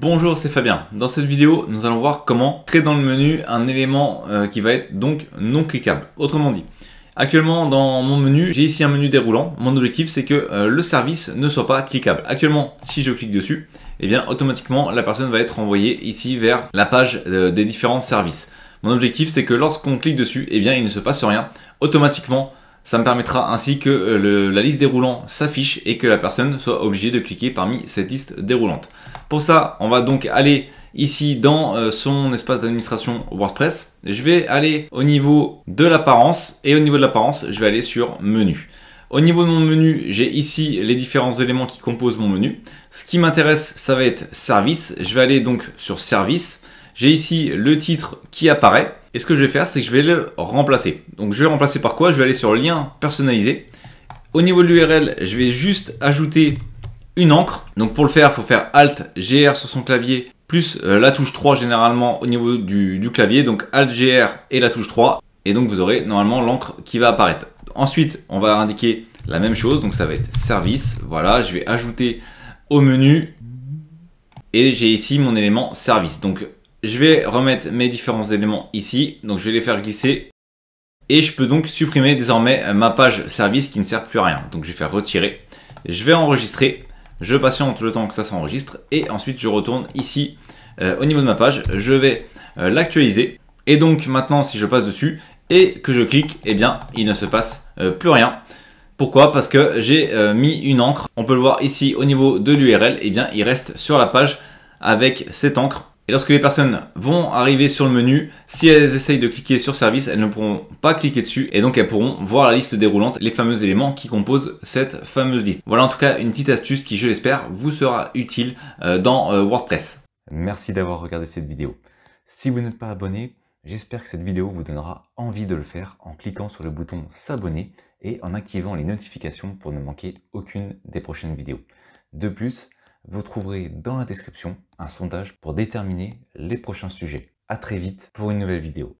Bonjour, c'est Fabien. Dans cette vidéo, nous allons voir comment créer dans le menu un élément euh, qui va être donc non cliquable. Autrement dit, actuellement dans mon menu, j'ai ici un menu déroulant. Mon objectif, c'est que euh, le service ne soit pas cliquable. Actuellement, si je clique dessus, eh bien automatiquement la personne va être envoyée ici vers la page euh, des différents services. Mon objectif, c'est que lorsqu'on clique dessus, eh bien il ne se passe rien. Automatiquement, ça me permettra ainsi que euh, la liste déroulante s'affiche et que la personne soit obligée de cliquer parmi cette liste déroulante. Pour ça, on va donc aller ici dans euh, son espace d'administration WordPress. Je vais aller au niveau de l'apparence et au niveau de l'apparence, je vais aller sur menu. Au niveau de mon menu, j'ai ici les différents éléments qui composent mon menu. Ce qui m'intéresse, ça va être service. Je vais aller donc sur service. J'ai ici le titre qui apparaît. Et ce que je vais faire, c'est que je vais le remplacer. Donc je vais le remplacer par quoi? Je vais aller sur lien personnalisé. Au niveau de l'URL, je vais juste ajouter une encre. Donc pour le faire, il faut faire Alt GR sur son clavier, plus euh, la touche 3 généralement au niveau du, clavier. Donc Alt GR et la touche 3. Et donc vous aurez normalement l'encre qui va apparaître. Ensuite, on va indiquer la même chose. Donc ça va être service. Voilà, je vais ajouter au menu. Et j'ai ici mon élément service. Donc je vais remettre mes différents éléments ici. Donc je vais les faire glisser. Et je peux donc supprimer désormais ma page service qui ne sert plus à rien. Donc je vais faire retirer. Je vais enregistrer. Je patiente le temps que ça s'enregistre. Et ensuite je retourne ici euh, au niveau de ma page. Je vais euh, l'actualiser. Et donc maintenant si je passe dessus et que je clique, eh bien il ne se passe euh, plus rien. Pourquoi? Parce que j'ai mis une encre. On peut le voir ici au niveau de l'URL. Eh bien il reste sur la page avec cette encre et lorsque les personnes vont arriver sur le menu, si elles essayent de cliquer sur service, elles ne pourront pas cliquer dessus et donc elles pourront voir la liste déroulante, les fameux éléments qui composent cette fameuse liste. Voilà en tout cas une petite astuce qui, je l'espère, vous sera utile euh, dans euh, WordPress. Merci d'avoir regardé cette vidéo. Si vous n'êtes pas abonné, j'espère que cette vidéo vous donnera envie de le faire en cliquant sur le bouton s'abonner et en activant les notifications pour ne manquer aucune des prochaines vidéos. De plus, vous trouverez dans la description un sondage pour déterminer les prochains sujets. A très vite pour une nouvelle vidéo.